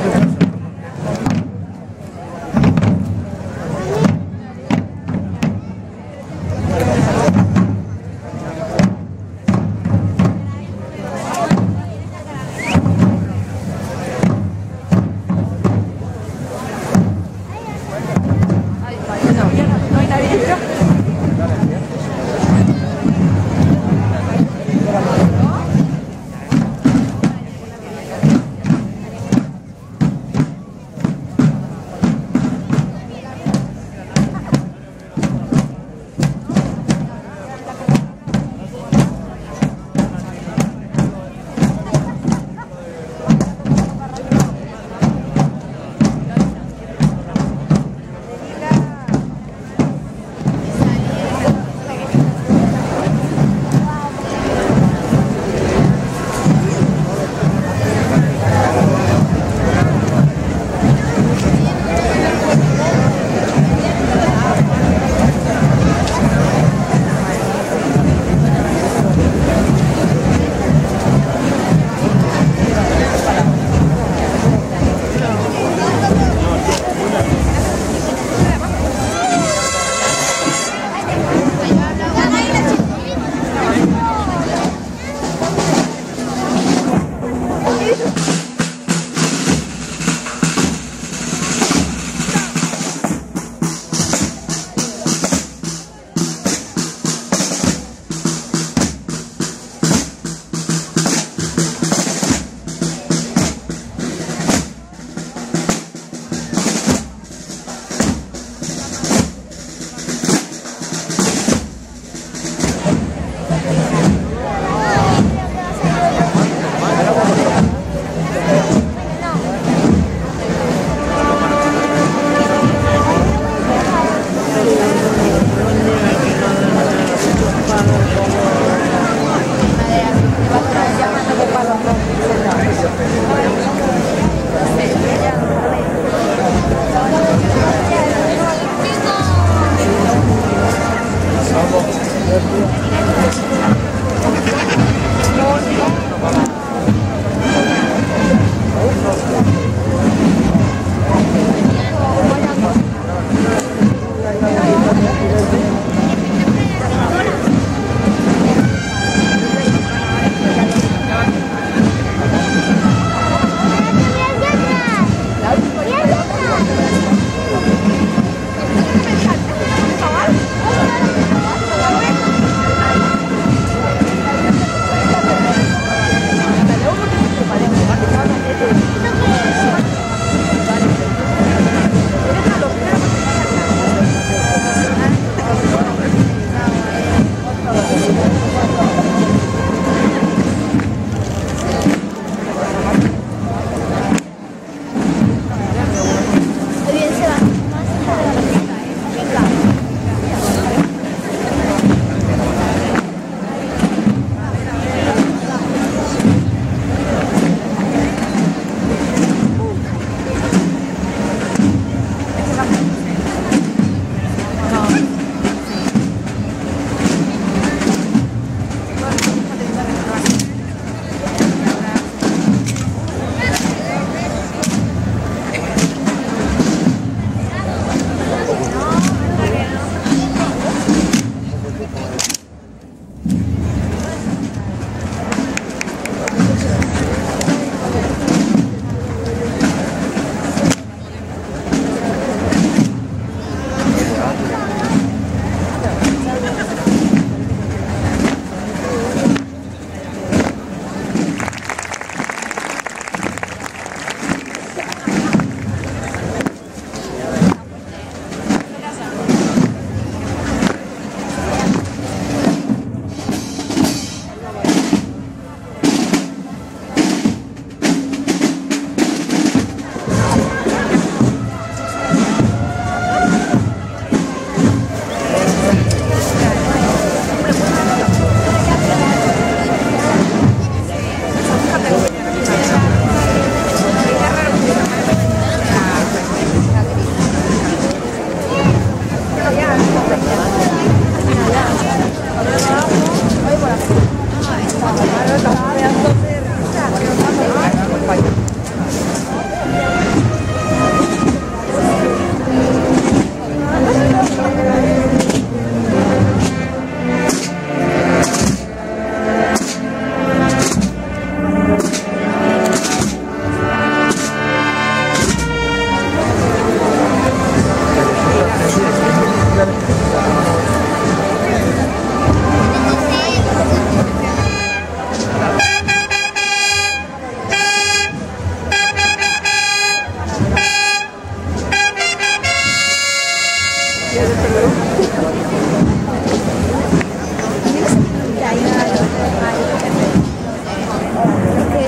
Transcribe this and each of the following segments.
de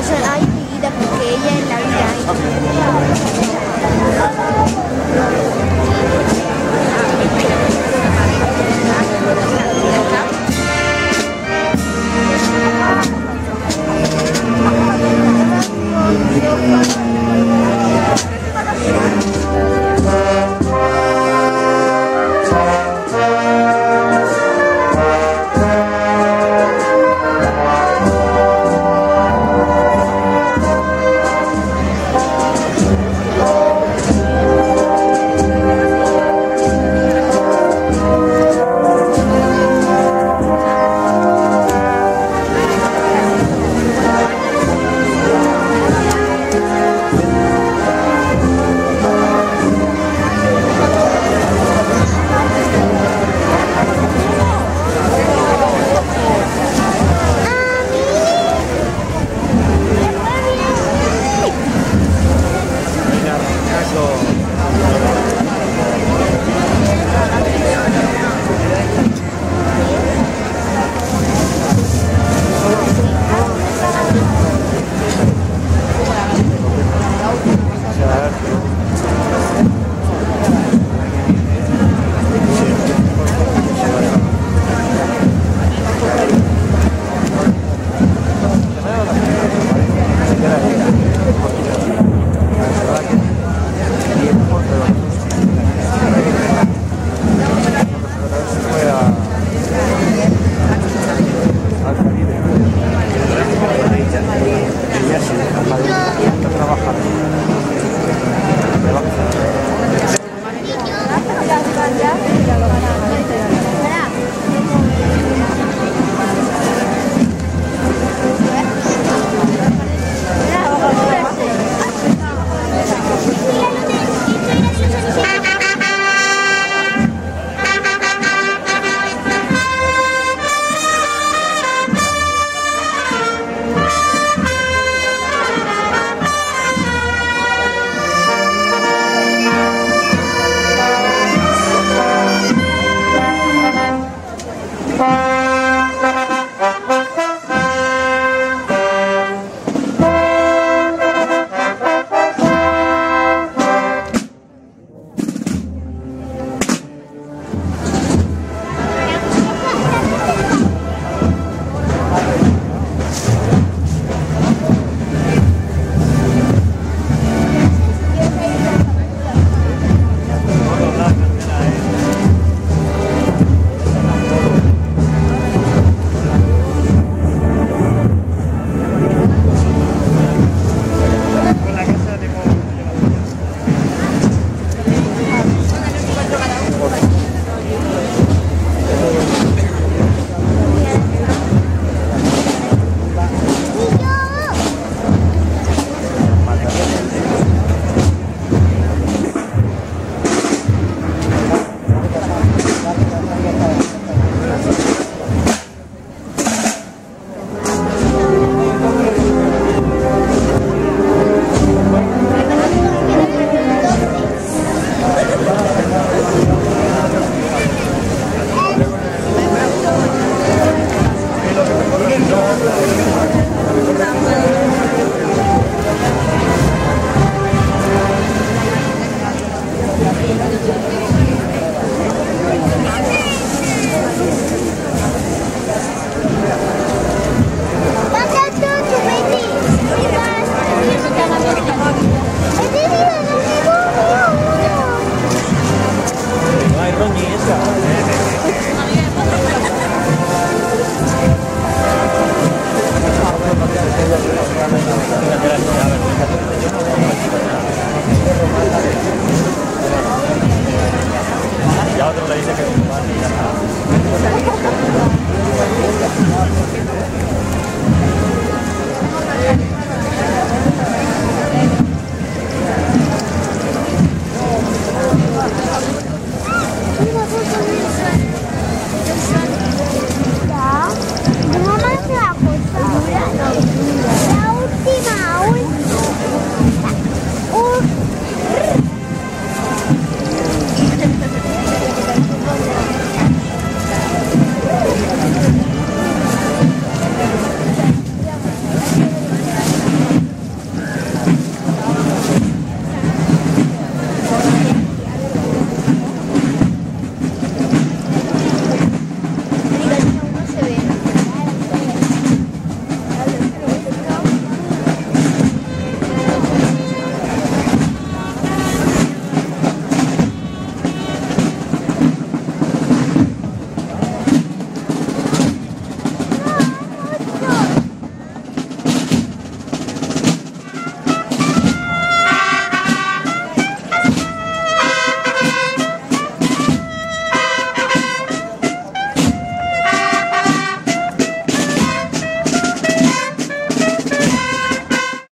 Sơn Anh